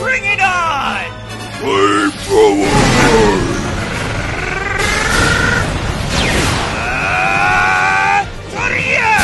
Bring it on! Flamethrower! Uh, Toria!